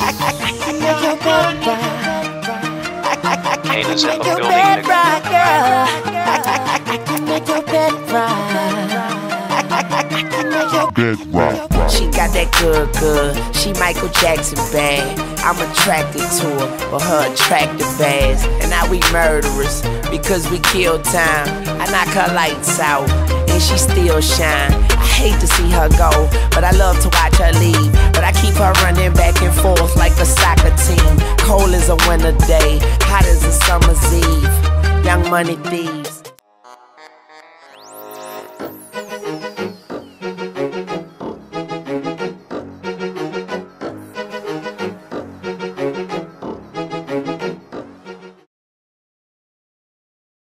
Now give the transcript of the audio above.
Make your bed rock. Haters in. Make your bed rock. Bed rock. She got that good, good. She Michael Jackson bad. I'm attracted to her, but her attractive ass. And now we murderers because we kill time. I knock her lights out, and she still shine. I hate to see her go, but I love to watch her leave and forth like a soccer team. Cold as a winter day, hot as a summer's eve. Young money thieves.